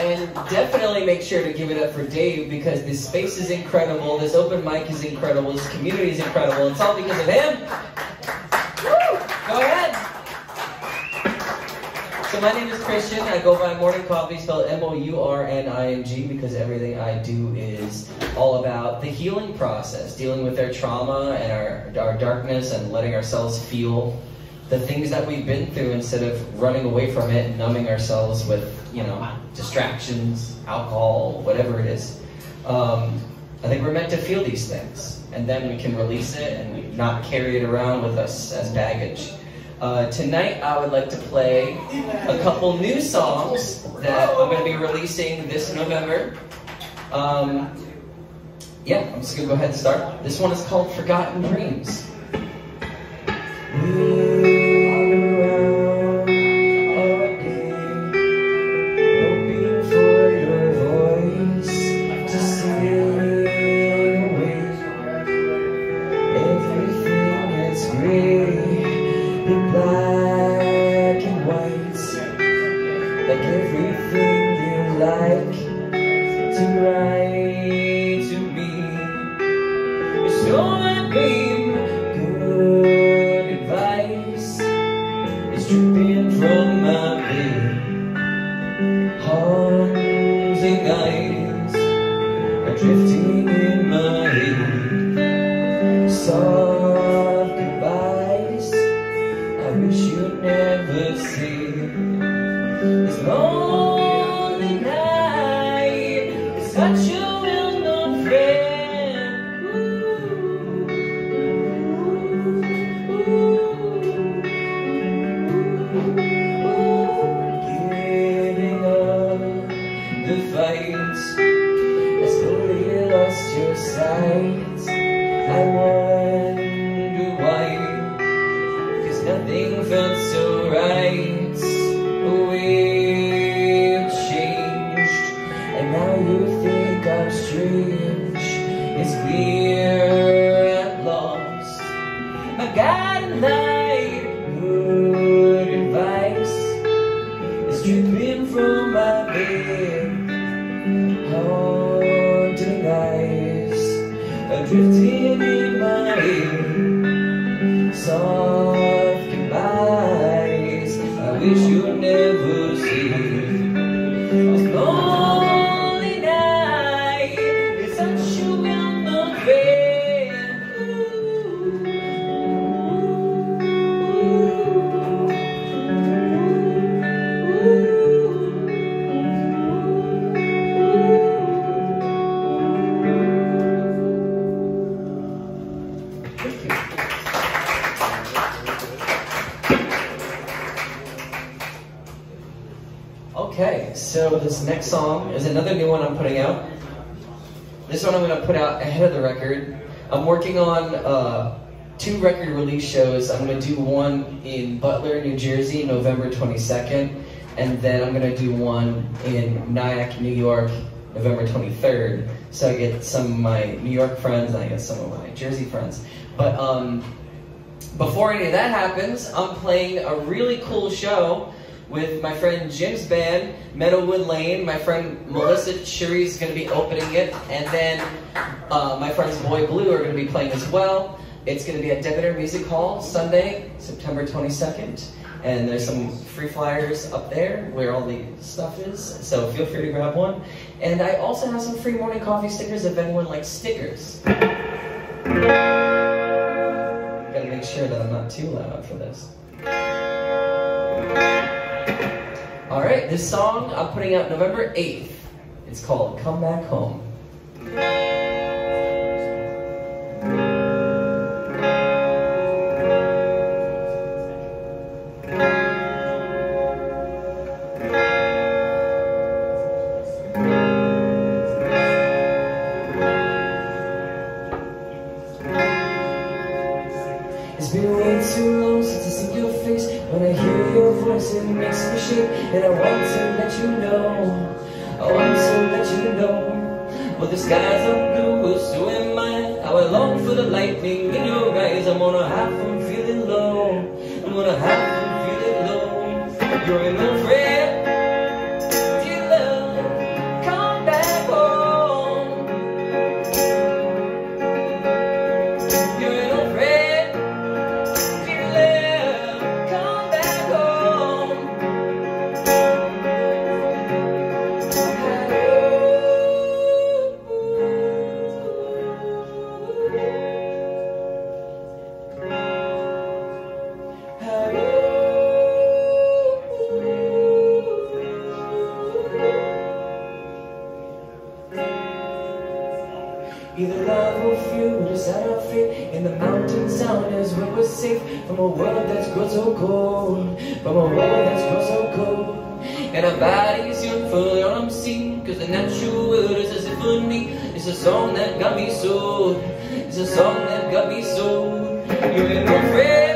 And definitely make sure to give it up for Dave because this space is incredible, this open mic is incredible, this community is incredible. It's all because of him. Woo! Go ahead. So my name is Christian. I go by Mourning Coffee, spelled M-O-U-R-N-I-N-G, because everything I do is all about the healing process, dealing with our trauma and our, our darkness and letting ourselves feel the things that we've been through instead of running away from it and numbing ourselves with, you know, distractions, alcohol, whatever it is. Um, I think we're meant to feel these things, and then we can release it and not carry it around with us as baggage. Uh, tonight, I would like to play a couple new songs that I'm going to be releasing this November. Um, yeah, I'm just going to go ahead and start. This one is called Forgotten Dreams. dripping from my beard Horns and eyes are drifting in my head. Soft goodbyes I wish you'd never see. As long Nothing felt so right. We've changed And now you think I'm strange. It's clear at last. A light, good advice. Is dripping from my bed. Haunting eyes Are drifting in my ear Sorry this next song is another new one I'm putting out. This one I'm going to put out ahead of the record. I'm working on uh, two record release shows. I'm going to do one in Butler, New Jersey, November 22nd, and then I'm going to do one in Nyack, New York, November 23rd. So I get some of my New York friends and I get some of my Jersey friends. But um, before any of that happens, I'm playing a really cool show with my friend Jim's band, Meadowwood Lane. My friend Melissa Cherie is going to be opening it. And then uh, my friends Boy Blue are going to be playing as well. It's going to be at Demeter Music Hall Sunday, September 22nd. And there's some free flyers up there where all the stuff is. So feel free to grab one. And I also have some free mourning coffee stickers if anyone likes stickers. Gotta make sure that I'm not too loud for this. All right, this song I'm putting out November 8th. It's called Come Back Home. And makes me shape. And I want to let you know, I want to let you know, well the skies are blue, so am I. How I long for the lightning in your eyes. I'm gonna have fun feeling low. I'm gonna have fun feeling low. You're in my friend, Either love or fear will decide our fate In the mountain sound is where we're safe From a world that's grown so cold. From a world that's grown so cold. And our bodies yearn for their unseen. Cause the natural world is a symphony. It's a song that got me sold. It's a song that got me sold. You ain't no friend